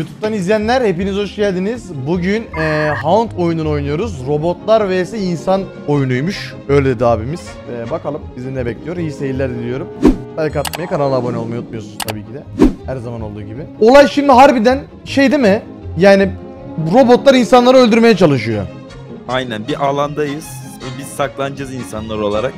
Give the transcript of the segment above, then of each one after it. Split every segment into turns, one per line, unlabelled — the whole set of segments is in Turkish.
YouTube'dan izleyenler hepiniz hoş geldiniz. Bugün eee Hound oyununu oynuyoruz. Robotlar vs insan oyunuymuş. Öyle dedi abimiz. Eee, bakalım bizi ne bekliyor. İyi seyirler diliyorum. Like atmayı, kanala abone olmayı unutmuyorsunuz tabii ki de. Her zaman olduğu gibi. Olay şimdi harbiden şey değil mi? Yani robotlar insanları öldürmeye çalışıyor.
Aynen bir alandayız. Biz saklanacağız insanlar olarak.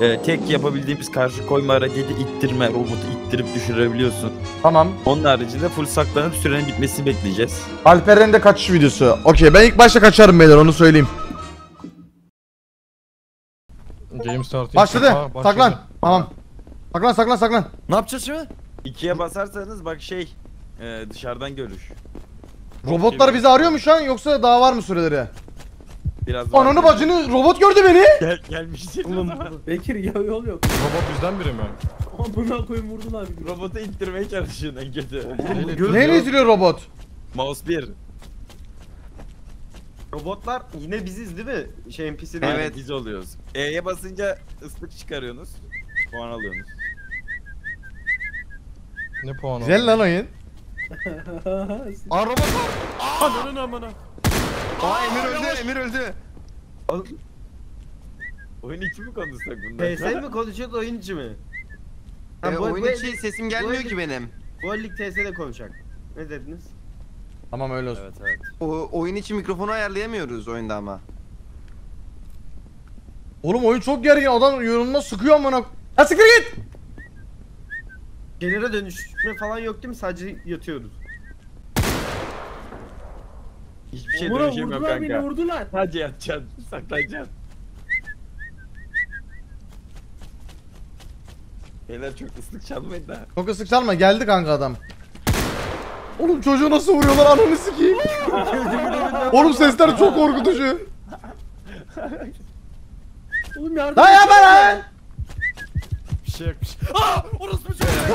Ee, tek yapabildiğimiz karşı koyma hareketi ittirme. Robotu ittirip düşürebiliyorsun.
Tamam.
Onun haricinde full saklanıp sürenin bitmesini bekleyeceğiz.
Alperen'in de kaçış videosu. Okey ben ilk başta kaçarım beyler onu söyleyeyim.
Game starting.
Başladı.
Aa, başladı.
Saklan. Tamam. Saklan saklan saklan.
Ne yapacağız şimdi?
İkiye basarsanız bak şey e, dışarıdan görüş.
Robotlar bizi arıyor mu şu an yoksa daha var mı süreleri?
Biraz var.
Ananı bacını robot gördü beni.
Gel, gelmiş
Oğlum Bekir ya yol yok.
Robot bizden biri mi?
Amına koyayım vurdular.
Robotu ittirmeye çalışıyorsun en kötü.
Neyle
izliyor robot?
Mouse 1.
Robotlar yine biziz değil mi? Şey NPC değil.
Evet biz oluyoruz. E'ye basınca ıslık çıkarıyorsunuz. Puan alıyorsunuz.
Ne puanı?
Güzel lan oyun.
Aa robot var. Ananın amına. Aa Emir öldü, Emir öldü.
Oyun içi mi konuşsak bundan?
TS mi konuşuyordu oyun içi mi? Ha,
E,
bu,
oyun
bu,
içi sesim gelmiyor ki benim.
bu lig TS'de konuşacak. Ne dediniz?
Tamam öyle olsun.
Evet evet.
O, oyun içi mikrofonu ayarlayamıyoruz oyunda ama.
Oğlum oyun çok gergin. Adam yorumuna sıkıyor amına. Ha siktir git.
Genere dönüşme falan yok değil mi? Sadece yatıyoruz.
Hiçbir şey
Amına
dönüşemiyorum
vurdular beni
kanka.
vurdular.
Sadece yatacaksın, saklanacaksın. Beyler çok ıslık çalmayın da.
Çok ıslık çalma. Geldi kanka adam. Oğlum çocuğu nasıl vuruyorlar ananı sikeyim. Oğlum sesler çok korkutucu.
Oğlum yardım
Lan yapma lan.
Bir şey yok bir şey.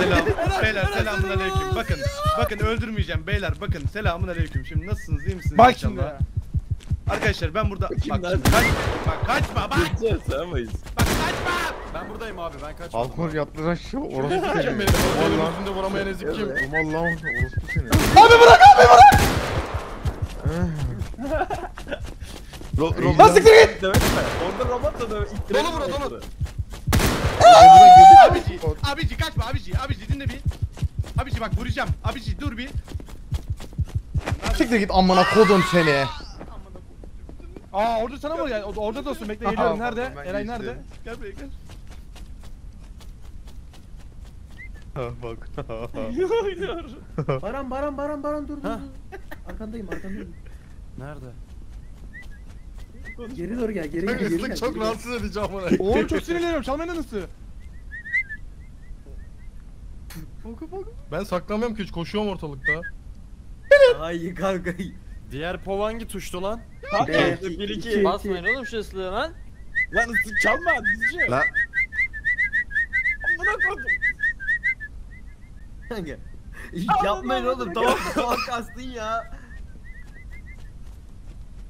Selam. Beyler selamun aleyküm. Bakın. Bakın öldürmeyeceğim beyler. Bakın selamun aleyküm. Şimdi nasılsınız? iyi misiniz?
Bak şimdi ya.
Arkadaşlar ben burada bak
Kim
şimdi
lan?
kaç bak kaçma bak
Gideceğiz, sığamayız.
bak kaçma.
Ben buradayım abi ben kaçmadım.
Alkol yattı aşağı orası
Kim beni? Oyunun üstünde vuramayan ezik kim?
Allah'ım orospu seni. Abi bırak abi bırak.
Ro
Lan siktir git.
Orada robot da. İttirelim
Dolu bura, dolu.
Abici, abici kaçma abici. Abici dinle bir. Abici bak vuracağım. Abici dur bir.
Siktir git amına kodum seni.
Aa orada sana mı ya? Orada da olsun bekle geliyorum. Nerede? Eray nerede? Gel buraya gel.
Baran baran baran baran dur dur. dur. Arkandayım arkandayım.
Nerede?
Geri doğru gel geri gel geri gel.
Islık çok
geri gel.
rahatsız edici amına.
Oğlum çok sinirleniyorum. Çalmayın nasıl?
Ben saklamıyorum ki hiç koşuyorum ortalıkta.
Ay kanka.
Diğer pov hangi tuştu lan?
Kanka 1 2.
iki.
Basmayın oğlum şu ıslığı lan.
Lan ıslık çalma. Dizce.
La
Amına koydum.
Kanka. Yapmayın oğlum tamam falan kastın ya.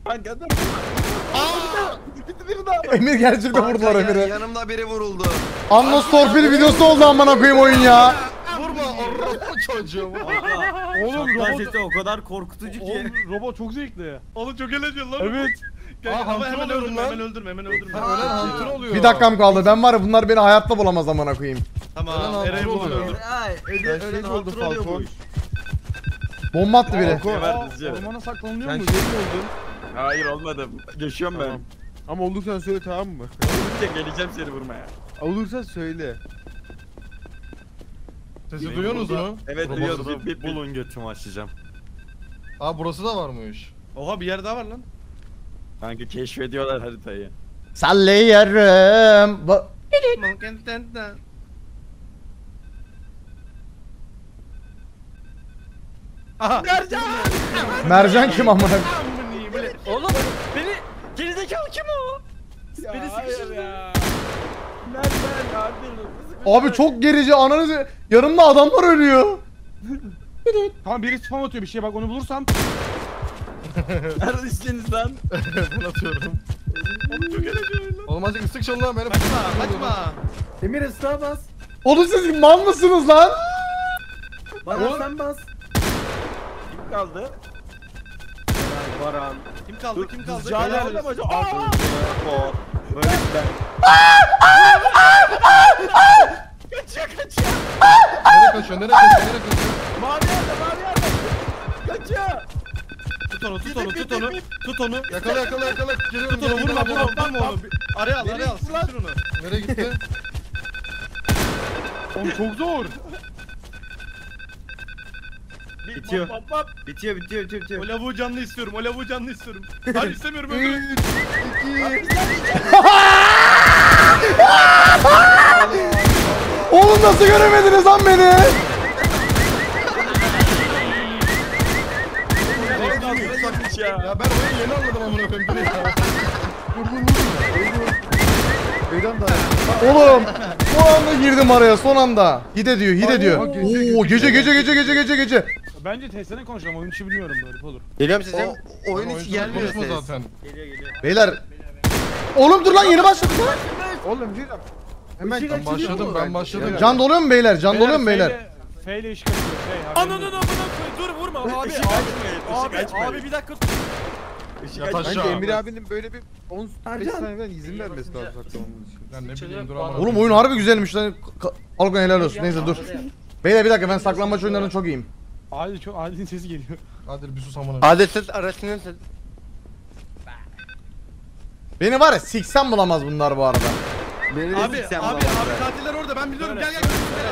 Kanka dur. Aa! Bitti bir daha.
Emir gerçekten vurdular
Kanka, ya-
Emir'i.
yanımda biri vuruldu.
Annos torpil videosu oldu amına koyayım oyun ya.
Vurma orospu çocuğu.
Oğlum robot
sesi o kadar korkutucu ki.
Oğlum robot çok zevkli. Oğlum çok eğlenceli lan.
Evet.
Gel,
Aa,
ama
hunter
hemen öldürme,
lan.
hemen öldürme, hemen öldürme.
Ha, ölen hunter oluyor.
Bir dakikam kaldı. Ben var ya bunlar beni hayatta bulamaz amına koyayım.
Tamam,
Ölen hunter
bulun öldür.
Ay
şey oldu,
hatır oluyor.
Bomba attı biri.
Ormana saklanılıyor
Sen
mu?
şey mi oldun? Hayır olmadım. Yaşıyorum ben.
Ama olursan söyle tamam mı?
Olunca geleceğim seni vurmaya.
Olursa söyle.
Sesi duyuyorsunuz mu?
Evet duyuyoruz. bit bit.
bulun götümü açacağım.
Aa burası da varmış.
Oha bir yer daha var lan.
Kanka keşfediyorlar haritayı.
Sallıyorum. Ba-
Aha.
Mercan kim amına koyayım?
Oğlum beni gerizekalı kim o? Beni sıkıştırdı.
Nereden yardım?
Abi çok gerici ananızı. Yanımda adamlar ölüyor.
Tamam biri spam atıyor bir şey bak onu bulursam.
Neredesiniz lan?
ben atıyorum. Oğlum azıcık ıslık çalın lan beni.
Kaçma kaçma.
Emir ıslığa bas.
Oğlum siz mal mısınız lan?
Baran sen bas.
kaldı?
Baran.
Kim kaldı? Kim kaldı?
Can
Beyler,
nerede mi acaba? Aa! Böyle ben. Kaçıyor kaçıyor.
Nereye kaçıyor? Nereye kaçıyor? Nereye kaçıyor?
Mavi yerde mavi yerde. Kaçıyor.
Tut onu, tut onu, tut onu. Tut onu.
Yakala yakala yakala. Geliyorum.
Tut onu, vurma, vurma, vurma onu. Araya al, araya al. Sıkıştır onu.
Nereye gitti?
Oğlum çok zor.
Bitiyor.
Bap, bap, bap.
Bitiyor bitiyor bitiyor
O
bitiyor.
lavuğu canlı istiyorum, o lavuğu canlı istiyorum. Hayır istemiyorum, öldürün.
3, 2,
Oğlum nasıl göremediniz lan beni?
Ya.
Ya ben oyunu yeni anladım amına koyayım. Dur ya. Vur vur. Beyden daha.
Oğlum son anda girdim araya son anda. Hide diyor hide diyor.
Aa, gece,
Oo gece gece gece gece gece gece.
Bence TS'ne konuşalım oyun içi bilmiyorum böyle olur.
Geliyorum size.
O-
oyun içi gelmiyor ses.
zaten.
Geliyor geliyor.
Beyler. Oğlum dur lan yeni başladık lan.
Oğlum dakika. Hemen ben başladım
mu?
ben başladım.
Can doluyor mu beyler? Can doluyor mu beyler?
F ile iş kaçıyor.
Ananın
olsun.
amına koy. Dur vurma abi.
Işık
Abi abi, abi bir dakika.
Yat aşağı.
Bence Emir abinin böyle bir 10 5
Ercan.
saniyeden izin vermesi lazım saklamamız için.
Ben ne bileyim dur ama.
Oğlum oyun harbi güzelmiş lan. Algın helal olsun. Neyse dur. Beyler bir dakika ben saklanmaç oyunlarında çok iyiyim.
Adil çok Adil'in sesi geliyor.
Hadi bir sus amına.
Adetsiz arasının ses.
Beni var ya siksem bulamaz bunlar bu arada.
Beni
Abi, abi,
siksen
abi,
bulamazlar.
katiller orada. Ben biliyorum. Gel gel.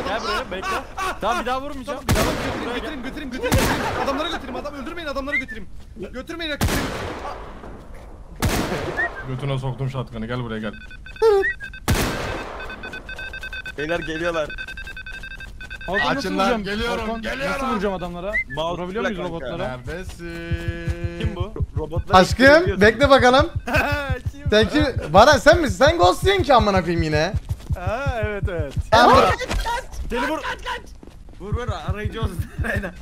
Gel buraya bekle. Tamam bir daha vurmayacağım. Bir daha vurmayacağım.
Götüreyim, götüreyim, götüreyim, götüreyim. Adamlara götüreyim. Adam öldürmeyin, adamlara götüreyim. Götürmeyin rakipleri.
Götüne soktum şatkanı gel buraya gel.
Beyler geliyorlar.
Hakan nasıl
lan,
vuracağım?
geliyorum,
Hakan,
geliyorum.
Nasıl vuracağım adamlara?
Mouse
Vurabiliyor muyuz
kanka.
robotlara?
Neredesin?
Kim bu? Robotlar
Aşkım bekle bakalım.
Kim?
Sen kim? Baran sen misin? Sen ghost diyorsun ki amına koyayım yine.
Ha evet evet.
Tamam.
Seni vur.
Vur vur arayıcı olsun. Aynen.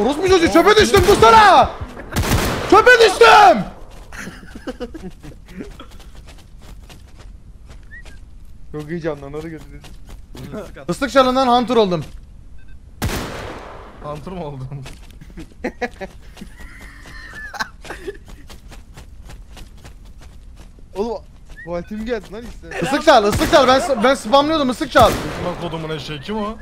Orospu çocuğu çöpe düştüm dursana. Çöpe düştüm.
Çok iyi canlanları
Islık çalından hunter oldum.
Hunter mı oldun?
Oğlum tuvaletim geldi lan işte.
Islık çal, ıslık çal. Ben ben spamlıyordum ıslık çal.
Buna kodumun eşeği kim o?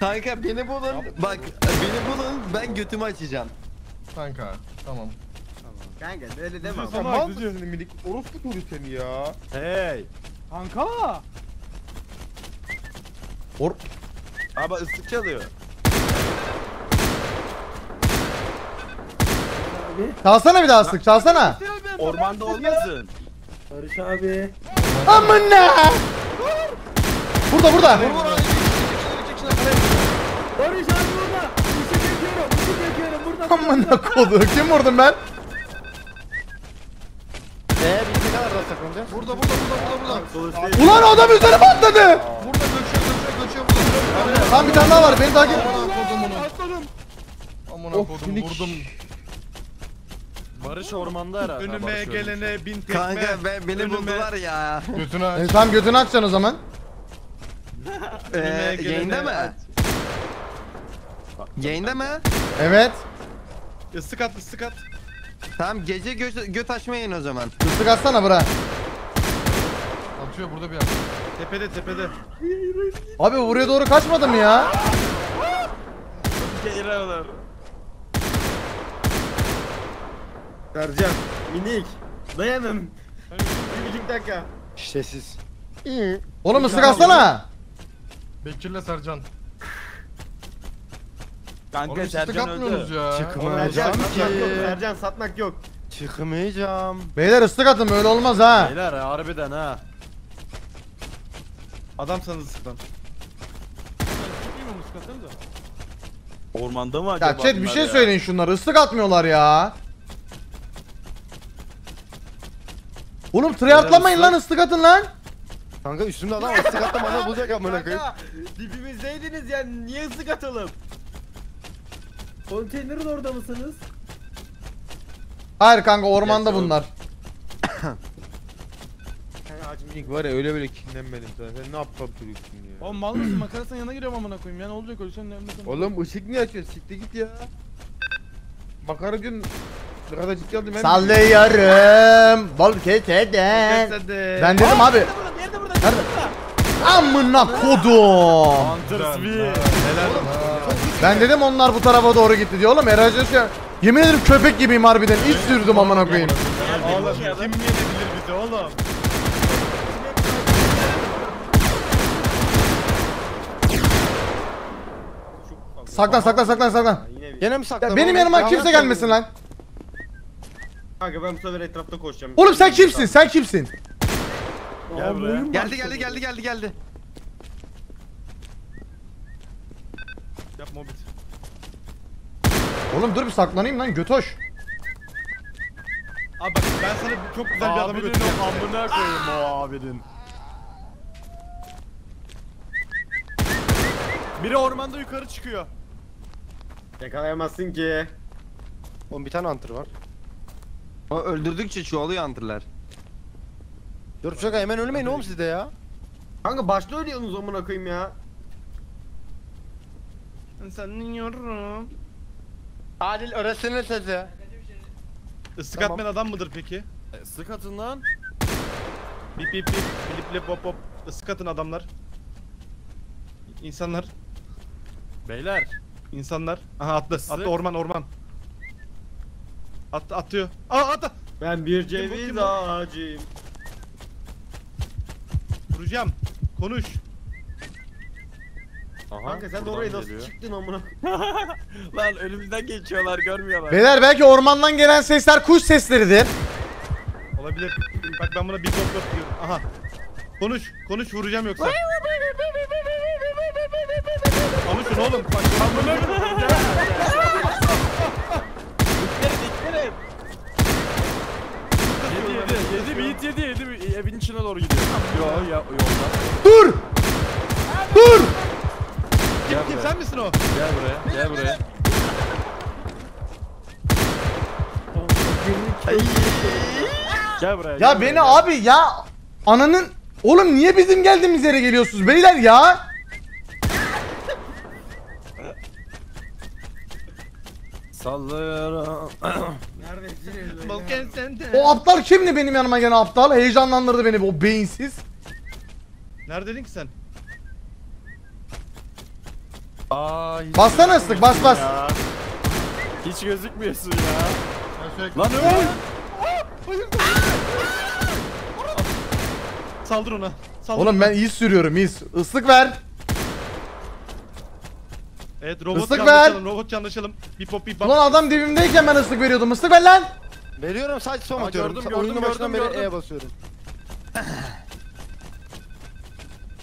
Kanka beni bulun. Bak beni bulun. Ben götümü açacağım.
Kanka tamam.
Kanka öyle deme.
Sen mal mısın minik? Orospu turu seni ya.
Hey.
Kanka!
Or
Abi ıslık çalıyor.
Abi.
çalsana bir daha ıslık çalsana.
Ormanda olmasın.
Barış abi.
Amına. Burada burada.
Barış abi burada. Işık yakıyorum. Işık yakıyorum. Burada.
Amına kodu. Kim vurdum ben?
Eee biz ne kadar daha saklanacağız?
Burada burada burada burada burada.
Ulan adam üzerime atladı. Tam bir tane daha var. Beni takip.
Kodumunu. Amına kodum
minik.
vurdum.
Barış ormanda herhalde.
Önüme
Barış ölmüş.
gelene bin tekme.
Kanka ben, beni
Önüme-
buldular ya.
Götüne
E,
aç.
tamam götünü açacaksın o zaman.
Ee,
gelene
yayında mı? Yayında mı?
Evet.
Islık at, ıslık at.
Tamam gece göt, göt açmayın o zaman.
Islık atsana bura.
Atıyor burada bir yer.
Tepede, tepede.
Abi buraya doğru kaçmadım ya.
Geliyorlar.
Sercan. Minik. Dayanın. Bir buçuk dakika.
Sessiz.
Oğlum ıslık atsana.
Bekir'le Sercan.
Kanka
Oğlum siz tık
Sercan
atmıyorsunuz
öldü.
ya.
Sercan
Çıkmayacağım
satmak yok.
ki.
Sercan satmak yok.
Çıkmayacağım.
Beyler ıslık atın öyle olmaz ha.
Beyler harbiden ha.
Adamsanız.
Çıkayım mı muskatsanıza?
Ormanda mı acaba
Ya chat bir
bunlar
şey
ya?
söyleyin şunlara. Islık atmıyorlar ya. Oğlum tryhardlamayın lan ıslık atın lan.
Kanka üstümde adam var. Sıkatta bana bulacak amına koyayım.
Kanka dibimizdeydiniz ya niye ıslık atalım?
Konteynerin orada mısınız?
Hayır kanka ormanda bunlar.
Minik var ya öyle böyle kinlenmedim sana. Sen ne aptal çocuksun ya.
Oğlum mal mısın? Makarasının yanına giriyorum amına koyayım. Ya ne olacak ölsen ne ölmesen.
Oğlum ışık niye açıyorsun? Siktir git ya. Bakarı gün ne kadar ciddi aldım ben.
Sallıyorum. Bol keseden. Ben dedim abi. Nerede? Amına kodum.
Sweet.
Ben dedim onlar bu tarafa doğru gitti diyor oğlum. Eracı. Yemin ederim köpek gibiyim harbiden. İç sürdüm amına koyayım.
Oğlum kim yenebilir bizi oğlum?
Saklan saklan saklan saklan.
Gene mi sakladın?
Benim yanıma kimse gelmesin lan.
Kanka ben bu sefer etrafta koşacağım.
Oğlum sen kimsin? Sen kimsin?
Gel buraya.
Geldi geldi geldi geldi geldi.
Yap mobit.
Oğlum dur bir saklanayım lan götoş.
Abi bak ben sana çok güzel bir adamı
Abinin
götüreceğim.
o amına koyayım o abinin. Biri ormanda yukarı çıkıyor.
Yakalayamazsın ki.
Oğlum bir tane hunter var.
O öldürdükçe çoğalıyor hunter'lar.
Dur şaka hemen ölmeyin oğlum siz de ya.
Kanka başta ölüyorsunuz amına koyayım ya.
Sanıyorum.
Adil orasını sesi.
Isık
Tamam.
atmayan adam mıdır peki?
E, Sık atın lan.
Bip bip bip, bilip lip hop hop. Isık atın adamlar. İnsanlar,
Beyler.
İnsanlar. Aha attı,
Isık.
attı orman orman. Attı, atıyor. Aa attı.
Ben bir
bu, kim
ceviz
bu?
ağacıyım.
Vuracağım. Konuş.
Aha,
Kanka sen de
buradan
oraya nasıl
geliyor.
çıktın amına?
Lan önümüzden geçiyorlar görmüyorlar.
Beyler belki ormandan gelen sesler kuş sesleridir.
Olabilir. Bak ben buna bir top diyorum. Aha. Konuş, konuş vuracağım yoksa. Konuşun oğlum. Bak, amına
Yedi yedi. Yedi beat yedi yedi. bir- Evin içine doğru gidiyor. Yo ya yolda.
Dur! Dur!
Kim, kim sen misin o?
Gel buraya. Gel buraya. Gel buraya.
Ya
gel
beni
buraya,
abi ya ananın Oğlum niye bizim geldiğimiz yere geliyorsunuz beyler ya?
Sallıyorum.
Balkan sende.
O aptal kimdi benim yanıma gelen aptal? Heyecanlandırdı beni bu beyinsiz.
Neredeydin ki sen?
Aa, hiç
Bassana ıslık, bas, bas.
Ya. Hiç gözükmüyorsun ya. Lan öl.
Saldır ona. Saldır
Oğlum
ona.
ben iyi sürüyorum iyi. Islık ver.
Evet robot
Islık
anlaşalım. Robot anlaşalım. Bip hop bip bop.
Ulan adam dibimdeyken ben ıslık veriyordum. Islık ver lan.
veriyorum sadece son
Aa,
atıyorum.
gördüm,
Sa- Oyunun
gördüm,
başından
gördüm,
beri
gördüm.
E basıyorum.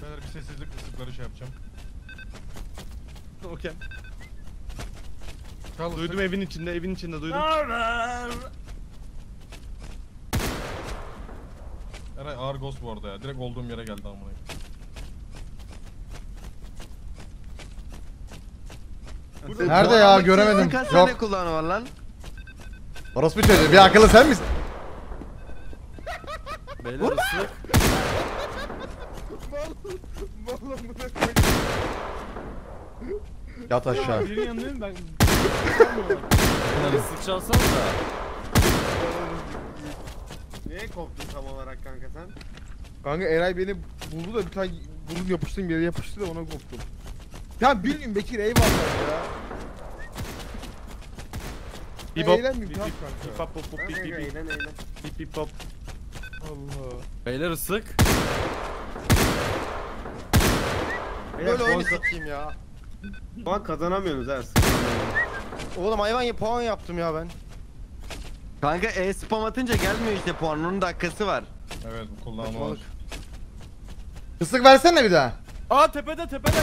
Beyler bir sessizlik ıslıkları şey yapacağım.
Okey.
Çal
Duydum evin içinde, evin içinde duydum.
Eray ağır ghost bu arada ya. Direkt olduğum yere geldi amına. koyayım.
Nerede ya göremedim.
Kaç
Yok.
tane kulağın var lan?
Orospu çocuğu bir akıllı sen misin?
Beyler ıslık.
Yat aşağı.
Birinin yanındayım ben.
Beyler ıslık da.
Niye koptun tam olarak kanka sen?
Kanka Eray beni buldu da bir tane bulup yapıştığım yere yapıştı da ona koptum. Ya bilmiyorum Bekir eyvallah ya.
Bip hop. Bip
tamam
bip
kanka.
bip hop hop hop bip bip bip
eğlen eğlen.
bip bip hop.
Allah.
Beyler ıslık.
Beyler,
Böyle oyunu
puan,
sikeyim ya.
puan kazanamıyorsunuz ha.
Oğlum hayvan ya puan yaptım ya ben.
Kanka e spam atınca gelmiyor işte puan. Onun dakikası var.
Evet bu kulağım var.
Islık versene bir daha.
Aa tepede tepede.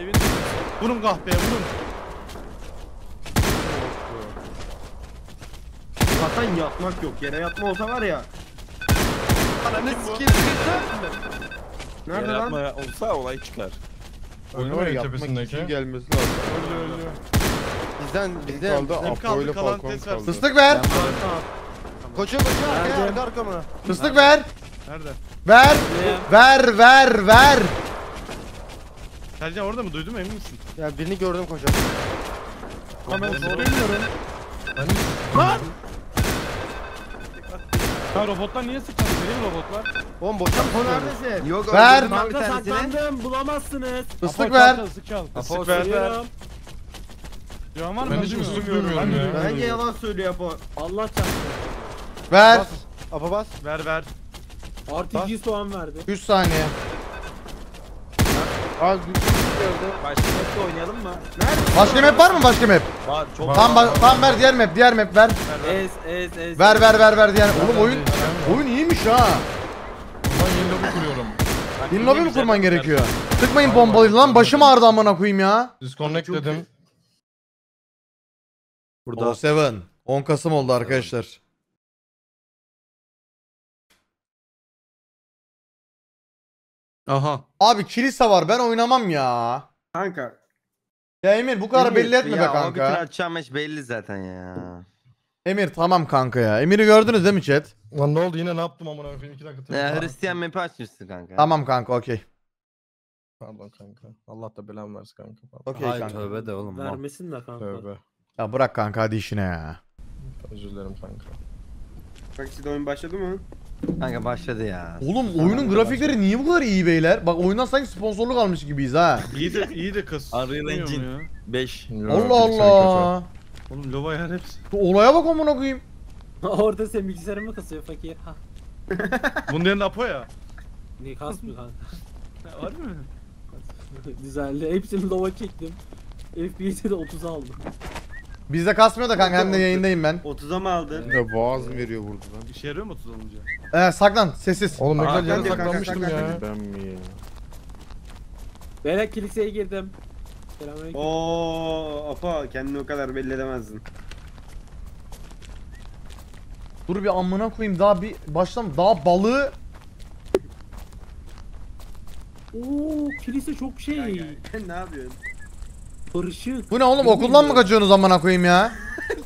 Evin
Vurun kahpeye vurun.
Zaten yatmak yok. Yere yatma olsa var ya.
Ananı sikeyim.
Nerede
Yere
lan?
atma olsa olay çıkar.
Oyunu var ya yapmak
tepesindeki.
için gelmesi lazım.
Öldü öldü.
Bizden bizden. Kaldı
kaldı?
Apo ile
Kalan
Falcon
test versin.
kaldı.
Islık ver.
Koçu koçu arkaya arka arka mı?
Islık ver.
Nerede?
Ver. Ver ver ver.
Sercan orada mı? Duydun mu emin misin?
Ya birini gördüm koca. Ben istemiyorum.
Ha robotlar niye sıkıldı? Benim robotlar.
Oğlum boşa mı
O
sıkıyorsun?
neredesin?
Yok
Ver.
öldürdüm abi bir
Kanka
tanesini.
saklandım bulamazsınız.
Islık ver.
Sık çal.
Apo ver.
Geliyorum.
Civan var mı?
Ben hiç ıslık duymuyorum ya.
Bence yalan söylüyor Apo.
Allah çarpsın.
Ver.
Apa bas.
Ver ver.
Artı 200 puan verdi.
3 saniye.
Aa güçlü geldi.
Başka map'te oynayalım mı?
Başka map var mı başka map?
Var çok
Tamam ba- tamam ver diğer map diğer map ver.
Ez ez ez.
Ver ver ver ver diğer. Oğlum oyun oyun iyiymiş ha.
Ben yeni lobi kuruyorum.
Yeni lobi mi kurman gerekiyor? Tıkmayın bombalıyla lan başım ağrıdı amına koyayım ya.
Disconnect dedim.
Burada 7. 10 Kasım oldu arkadaşlar.
Aha.
Abi kilise var ben oynamam ya.
Kanka.
Ya Emir bu kadar belli etme be
ya, o bütün
kanka.
açacağım maç belli zaten ya.
Emir tamam kanka ya. Emir'i gördünüz değil mi chat?
Lan ne oldu yine ne yaptım amına koyayım 2 dakika.
Ya Hristiyan map'i açmışsın kanka.
Tamam kanka okey.
Pardon kanka. Allah da belamı versin kanka.
Okey
Hay
kanka.
tövbe de oğlum. mal.
Vermesin de kanka.
Tövbe.
Ya bırak kanka hadi işine ya.
Özür dilerim kanka.
Bak sizde oyun başladı mı?
Kanka başladı ya.
Oğlum oyunun grafikleri niye bu kadar iyi beyler? Bak oyundan sanki sponsorluk almış gibiyiz ha.
İyi de iyi de kız.
Unreal Engine
ya.
5.
Yo,
Allah Allah.
Oğlum lova yer hepsi.
Olaya bak amına koyayım.
Orada sen bilgisayarımı kasıyor fakir. Ha.
Bunun yerine Apo ya.
Niye kasmıyor kanka?
Var mı?
Güzeldi. Hepsini lova çektim. FPS'e de 30 aldım.
Bizde kasmıyor da kanka hem de yayındayım ben.
30'a mı aldın?
Ya boğazım veriyor burada lan.
İşe yarıyor mu 30 olunca?
Ee, saklan sessiz.
Oğlum ne kadar
kanka,
saklanmıştım
kanka,
ya.
kanka.
Ben mi?
Beyler kiliseye girdim. Selamünaleyküm.
Oo, Apo kendini o kadar belli edemezdin.
Dur bir amına koyayım daha bir başlam daha balığı
Oo kilise çok şey.
Sen ne yapıyorsun?
Barışık.
Bu ne oğlum okuldan mı kaçıyorsunuz amına koyayım ya?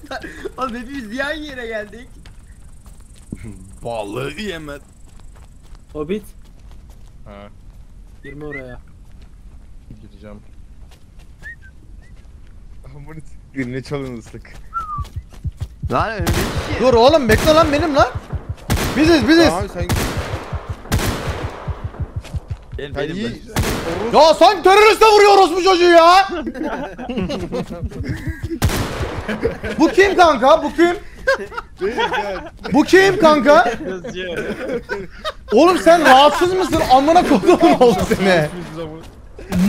Oğlum hepimiz yan yere geldik.
Balığı yemez.
Hobbit.
Ha
Girme oraya.
gideceğim.
S**eyim, ne çalıyorsun ıslık?
Lan öyle bir şey.
Dur oğlum bekle lan benim lan. Biziz biziz.
Abi sen Sen
benim
iyi.
Ya sen teröriste vuruyoruz bu çocuğu ya. bu kim kanka? Bu kim? Bu kim kanka? Oğlum sen rahatsız mısın? Amına kodumun oldu seni.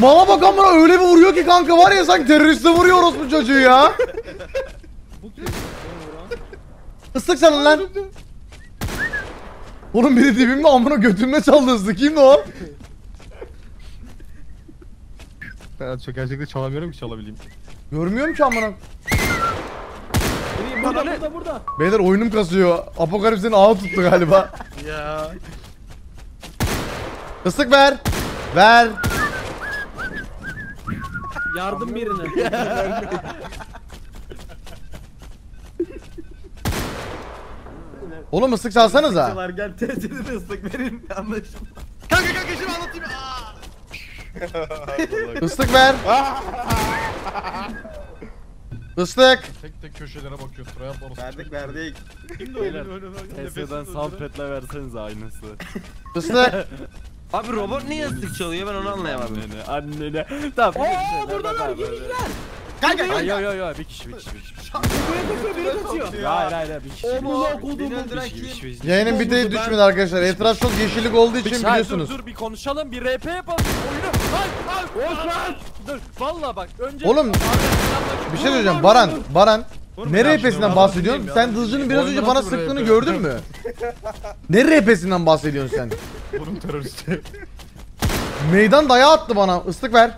Mala bak amına öyle bir vuruyor ki kanka var ya sanki teröriste vuruyoruz bu çocuğu ya. Islık sana lan. Oğlum biri dibimde amına götümle çaldı ıslık. Kimdi o?
Çok gerçekten çalamıyorum ki çalabileyim.
Görmüyorum ki amına.
Biri burada burada burada.
Beyler oyunum kasıyor. Apokalips'in ağı tuttu galiba.
Ya.
Islık ver. Ver.
Yardım birine.
Oğlum ıslık çalsanıza.
Gel tezini de ıslık verin anlaşıldı.
Kanka kanka şimdi anlatayım. Aa!
Islık ver. Islık.
Tek tek köşelere bakıyor. Sıraya orası.
Verdik verdik.
Kimdi öyle
versenize aynısı.
Islık.
Abi robot niye ıslık çalıyor ben onu anlayamadım.
Annene, annene. Tamam.
Oo buradalar yeni giren.
Kanka. Yo yo yo bir kişi bir kişi bir kişi.
Buraya kaçıyor biri kaçıyor.
Hayır hayır hayır, bir kişi.
Amına kodum.
Beni öldüren
Bir kişi, kişi, bir.
Yayının biteyip düşmedi arkadaşlar. Etraf çok yeşillik olduğu için biliyorsunuz.
Dur dur bir konuşalım bir RP yapalım Osman. Dur valla bak önce.
Oğlum, Bir şey söyleyeceğim. Baran, Baran. Ne RP'sinden bahsediyorsun? Sen Dızcı'nın biraz önce bana sıktığını gördün mü? Ne RP'sinden bahsediyorsun sen?
Bunun teröristi.
Meydan dayağı attı bana. Islık ver.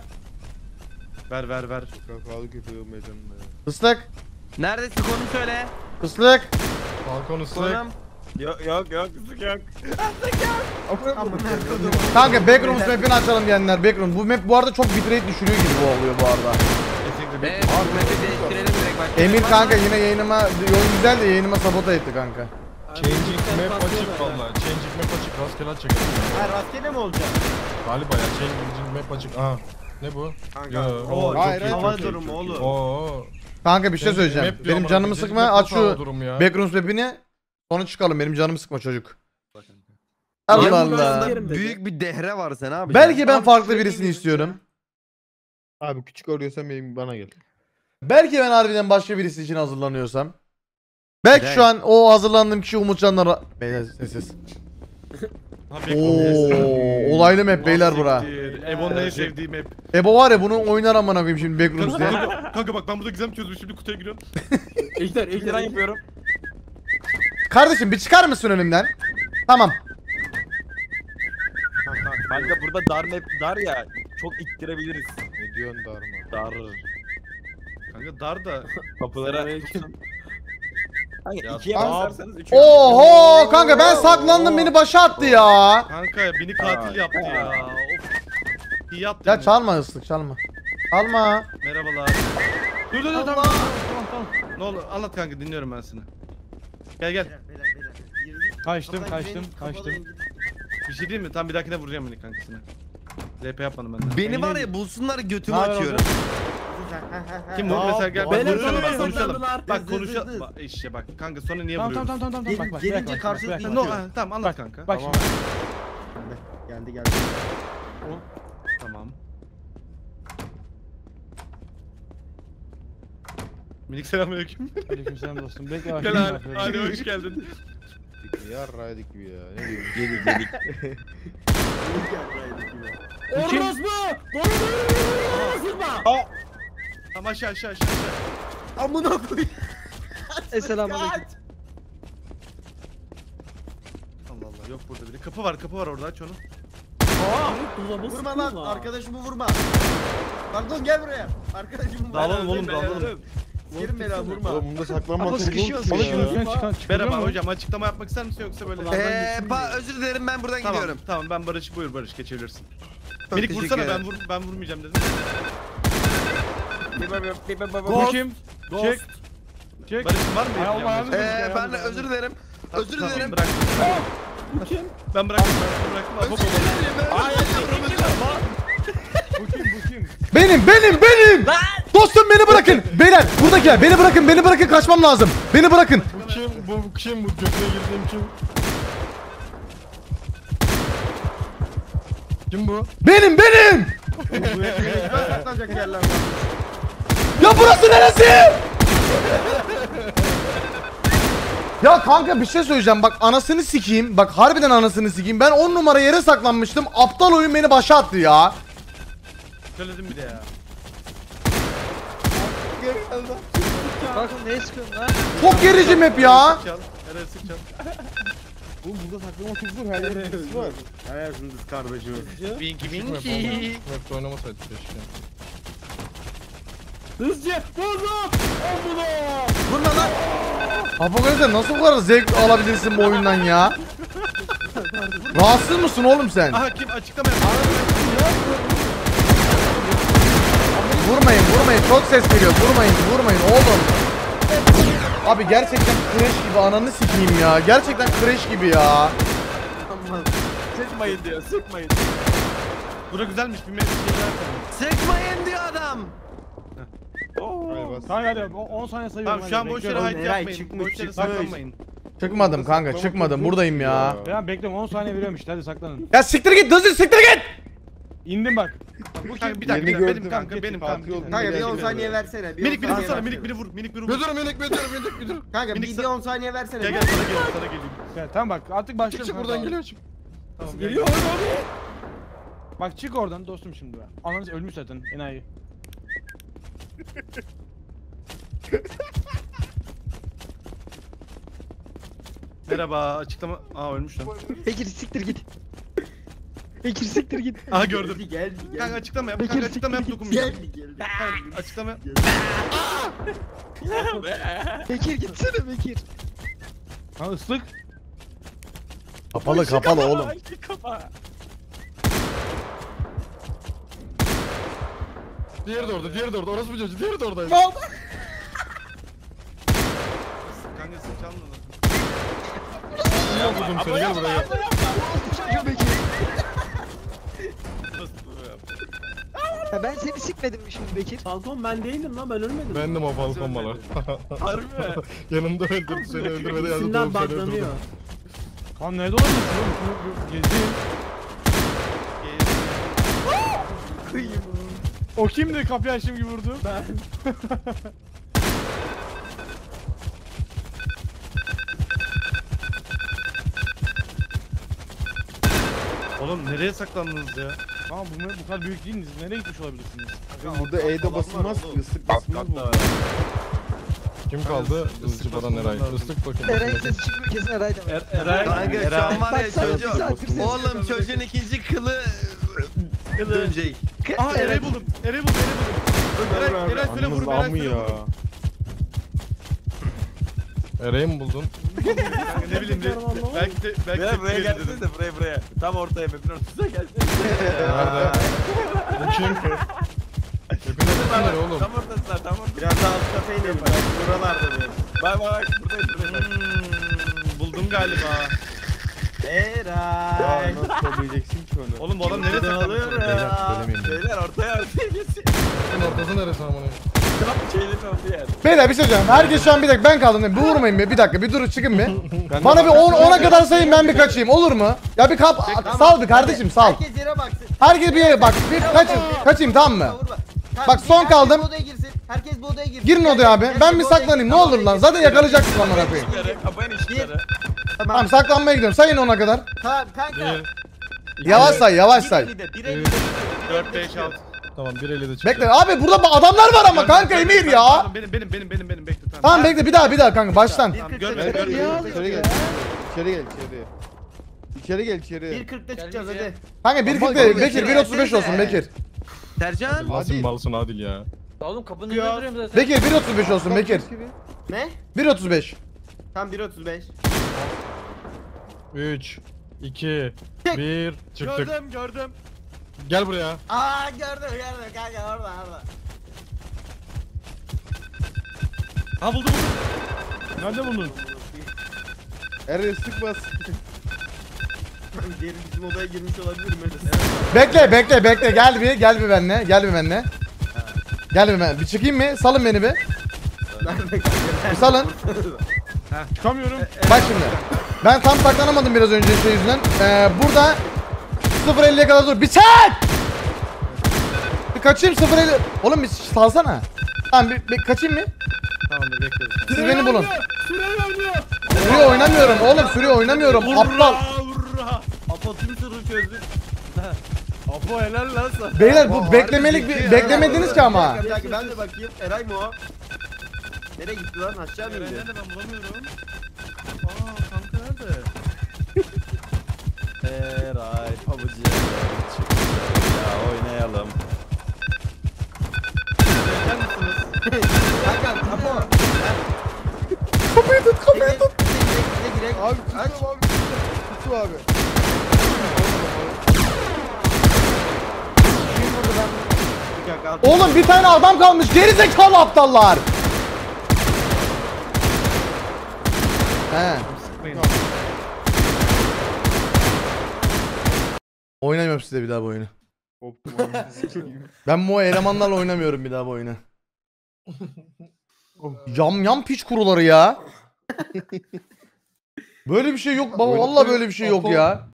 Ver ver ver.
Kakalık yapıyor meydanına ya.
Islık.
Neredesin konu söyle.
Islık.
Balkon ıslık.
Konum.
Yok yok yok ıslık yok.
Kanka Backrooms map'ini açalım diyenler. Backroom. Bu map bu arada çok bitrate düşürüyor gibi bu oluyor bu arada.
Ve bu map'i değiştirelim direkt bak.
Emir kanka yine yayınıma yolun güzel de yayınıma sabote etti kanka.
Changing map açık valla. Changing map açık. Rastgele aç çekelim.
Ha rastgele mi olacak?
Galiba ya changing map açık. Aha. Ne bu?
Kanka.
Ya,
Oo,
çok
hayır,
iyi,
hayır.
hava
çok iyi,
durumu
çok iyi.
oğlum.
Oo.
Kanka bir şey söyleyeceğim.
map diyor
Benim
amına
canımı
koyayım.
sıkma. Aç şu
durum ya?
backrooms map'ini. Sonra çıkalım. Benim canımı sıkma çocuk. Allah Allah.
Büyük bir dehre var sen abi.
Belki ben farklı birisini istiyorum.
Abi küçük arıyorsan benim bana gel.
Belki ben harbiden başka birisi için hazırlanıyorsam. Belki şu an o hazırlandığım kişi Umutcan'la... Beyler sessiz. Oo, olaylı map beyler bura.
Ebon'un en sevdiğim hep.
Ebo var ya bunu oynar amına koyayım şimdi backrooms diye.
Kanka, bak ben burada gizem çözmüş şimdi kutuya giriyorum.
Lira
ejder.
yapıyorum.
Kardeşim bir çıkar mısın önümden? Tamam.
Kanka burada dar map dar ya. Çok ittirebiliriz.
Ne diyorsun darma?
Dar.
Kanka dar da.
Kapılara. Kanka
Ya,
ikiye
aa,
basarsanız üç
Oho kanka ben saklandım beni başa attı ya.
Kanka beni katil yaptı ya. Of. İyi yaptı.
Ya
beni.
çalma ıslık çalma. Çalma.
Merhabalar. Dur dur dur tamam. Tamam tamam. Ne olur anlat kanka dinliyorum ben seni. Gel gel.
Kaçtım kaçtım kaçtım.
Bir şey değil mi? Tam bir dahakine vuracağım beni kankasına. RP yapmadım ben de.
Beni var ya bulsunlar götümü
Ne haber
açıyorum.
Kim bu? Mesela gel bak
Beyler,
konuşalım bak
beyler,
konuşalım. Bak konuşalım.
hız.
Bak işte bak kanka sonra niye
Tamam tamam tamam tamam tamam.
Gelin-
Bak bak
gelince
bırak, bırak,
karşılıklı
bırak,
gidiyor.
No,
bırak.
ha, tamam anlat kanka.
Bak şimdi.
Geldi geldi.
Tamam. Minik selamünaleyküm.
Aleykümselam dostum. Bekle bak.
Gel
şimdi
hadi, hoş geldin.
Yarraydık gibi ya. Ne diyorsun?
Gedik gedik.
Orospu! Doğru doğru Sıkma!
Tamam aşağı aşağı aşağı aşağı.
Amına koyayım.
Selamünaleyküm.
Allah Allah yok burada biri. Kapı var kapı var orada aç onu.
Dolaba
Vurma lan arkadaşımı vurma. Pardon gel buraya. Arkadaşımı vurma.
Dağılalım oğlum dağılalım.
Beni abi vurma.
Oğlum bunda saklanmak
Ama
çok
sıkışıyor,
zor
sıkışıyor.
ya.
Üstüne çıkan çıkıyor
Merhaba hocam açıklama yapmak ister misin yoksa böyle?
Eee pa özür dilerim ben buradan
Tamam
gidiyorum.
tamam ben Barış buyur Barış geçebilirsin.
Çok
Minik vursana ben vur ben vurmayacağım dedim.
Bu kim? Çek. Çek.
Barış'ın var mı?
Allah'ım.
başka?
Eee ben de özür dilerim. Özür
Tamam,
dilerim.
bıraktım.
Bu kim?
Ben bıraktım ben bıraktım.
Özür dilerim.
Bu kim bu kim?
Benim benim benim. Dostum beni bırakın. Beyler buradakiler beni bırakın beni bırakın kaçmam lazım. Beni bırakın.
Bu kim? Bu kim? Bu götüne girdiğim kim? Kim bu?
Benim benim. Ya burası neresi? ya kanka bir şey söyleyeceğim bak anasını sikeyim bak harbiden anasını sikeyim ben 10 numara yere saklanmıştım aptal oyun beni başa attı ya
Söyledim bir de ya.
Bak neye sıkıyorsun lan?
çok gerici map ya
çal. Nereye sık çal.
Oğlum burada saklamak çok zor. Her yerde birisi var.
Hayatınız kardeşim.
Winky
Map
winky.
olma- Map'te oynamasaydık keşke.
Hızlıca! Bozuk! Amına!
Vurma lan.
Apokalipse nasıl bu kadar zevk alabilirsin bu oyundan ya Rahatsız mısın oğlum sen?
Aha kim açıklama yap.
Vurmayın vurmayın. Çok ses geliyor. Vurmayın vurmayın oğlum. Abi gerçekten crash gibi. Ananı sikeyim ya. Gerçekten crash gibi ya.
Sıkmayın diyor sıkmayın.
Bura güzelmiş. Bir mevsim şeyler
Sıkmayın diyor adam.
Tamam hadi 10 saniye sayıyorum.
Tamam şu an boş yere
Eray
yapmayın.
çıkmış,
Boş yere saklanmayın.
Çıkmadım kanka çıkmadım. buradayım ya.
Ben bekliyorum 10 saniye veriyorum işte hadi saklanın.
Ya siktir git hızlı siktir git
İndim bak.
Bu kim? Bir dakika bir dakika benim
gördüm.
kanka benim kanka.
Kanka bir
Gel,
10
gel,
saniye
gel.
versene. bir
Minik
10
biri
saniye
vursana
versene.
minik biri vur minik biri vur.
Müdürüm minik müdürüm minik müdürüm.
Kanka
Minik
bir
sa-
bir 10 saniye versene.
Gel gel
10
sana
saniye.
geliyorum sana geliyorum.
Ya, tamam bak artık başlıyorum.
çık
kanka.
buradan geliyor çık.
Tamam gel.
Geliyor abi!
Bak çık oradan dostum şimdi. Ananız ölmüş zaten enayi.
Merhaba açıklama. Aa ölmüş lan.
Bekir siktir git. Bekir siktir git.
Aha gördüm.
Geldi geldi
Kanka
geldi.
açıklama yap.
Bekir,
Kanka açıklama yap dokunmayacağım.
Geldi geldi.
Kanka, Açıklama yap.
Bekir gitsene Bekir. Ha ıslık.
Kapalı kapalı oğlum
Diğeri de orada, diğeri de orada. Orası bu çocuğu, diğeri de oradaydı.
Kanka sen çalma lan.
Gel vurdum seni, gel buraya
Ya ben seni sikmedim mi şimdi Bekir?
Falcon ben değildim lan ben ölmedim.
Bendim o Falcon bana.
Harbi mi?
Yanımda öldürdü seni öldürmedi yanında
İsimden baklanıyor.
Kan nerede olabilir? Gezeyim. O kimdi kapıyı açtığım gibi vurdu?
Ben.
Oğlum nereye saklandınız ya?
Tamam bu, bu kadar büyük değilsiniz. Nereye gitmiş olabilirsiniz?
Burada E'de basılmaz ki ıslık basılmaz bu.
Kim kaldı? Hızlıcıdan Eray. Islık bakayım.
Eray'ın sesi çıkmıyor kesin Eray'dan.
Er, Eray.
Kanka şu an var ya
sesi
Oğlum çocuğun ikinci kılı dönecek.
Aha Eray buldum. Eray buldum. Eray buldum. Eray, Eray söyle vur.
Anınız
Eray
amı
söyle
ya.
vur.
Eray'ı mı buldun?
Kanka ne bileyim de, belki de belki
Beyler
de
buraya
dedim.
gelsene de buraya buraya. Tam ortaya map'in ortasına gelsene.
Nerede? Kim? Hepiniz kimler oğlum?
Tam ortasına tam ortasına.
Biraz daha alt kata inelim. Bak buralarda bir.
Bak bak bak buradayım buradayım.
Hmm, buldum galiba.
Ya
Eray.
nasıl koruyacaksın ki onu?
Oğlum bu adam nereye saklandı?
Alıyorum.
Beyler söylemeyin.
Beyler ortaya ortaya gelsin.
Bunun ortası neresi amına?
Tam yer.
Beyler bir şey diyeceğim. Herkes şu an bir dakika ben kaldım. değil mi? Bir vurmayın bir, bir dakika bir durun çıkın bir. Bana bir 10 10'a kadar sayın ben bir kaçayım olur mu? Ya bir kap sal bir kardeşim sal.
Herkes yere baksın.
Herkes bir yere bak. Bir kaçayım. Kaçayım tamam mı?
Vurma, vurma. Tamam,
Bak, son
herkes
kaldım.
bu odaya girsin. Herkes bu odaya girsin.
Girin odaya abi.
Herkes
Ben
bu
bir
odaya
saklanayım. Ne olur lan. Zaten yakalayacaksın amına koyayım.
Kapanın işleri.
Tamam saklanmaya gidiyorum. Sayın 10'a kadar.
Tamam kanka.
Yavaş say, yavaş say.
Bir elinde, bir elinde.
4 5 6.
Tamam bir eli de çıktı.
Bekle abi burada adamlar var ama kanka Emir ya.
Benim benim benim benim benim bekle tamam.
Tamam bekle bir daha bir daha kanka baştan.
Tamam, görmedim.
İçeri gel. İçeri gel içeri. İçeri gel içeri.
1.40'da çıkacağız hadi.
Kanka 1.40 değil. Bekir 1.35 olsun Bekir.
Sercan.
Nasıl
Adil.
malsın Adil ya?
Oğlum kapının önünde duruyorum zaten.
Bekir 1.35 olsun Bekir.
Ne?
1.35.
Tam 1.35.
3 2 1 çıktık.
Gördüm gördüm.
Gel buraya.
Aa gördüm gördüm kanka orada orada.
Ha buldum.
Nerede buldun?
Eren ıslık bas.
Diğeri bizim odaya girmiş olabilir mi?
Bekle bekle bekle gel bir gel bir benle gel bir benle. Gel bir ben. Bir çıkayım mı? Salın beni bir. Bir salın.
Çıkamıyorum.
Bak şimdi. Ben tam saklanamadım biraz önce şey yüzünden. Ee, burada 0.50'ye kadar dur. Bir çek! Bir kaçayım 0.50. Oğlum bir salsana. Tamam bir, bir kaçayım mı?
Tamamdır bekliyoruz.
Siz beni bulun.
Süre oynuyor.
Sürüyor oynamıyorum oğlum sürüyor oynamıyorum. Aptal.
Vurra.
Apo tüm sırrı çözdük.
Apo helal lan sana.
Beyler bu beklemelik bir beklemediniz ki ama.
Bir dakika ben de bakayım. Eray mı o? Nereye gitti lan aşağı mı indi?
nerede ben bulamıyorum. Aa
Eray pabucu. Ya oynayalım.
Kanka Apo.
Kapıyı tut kapıyı tut.
Abi
Aç.
tutu abi. Tutu abi.
Oğlum bir tane adam kalmış geri zekalı aptallar. He.
Sıkmayın.
Oynamıyorum size bir daha bu oyunu. Ben bu elemanlarla oynamıyorum bir daha bu oyunu. Yam yam piç kuruları ya. Böyle bir şey yok baba vallahi böyle bir şey yok ya.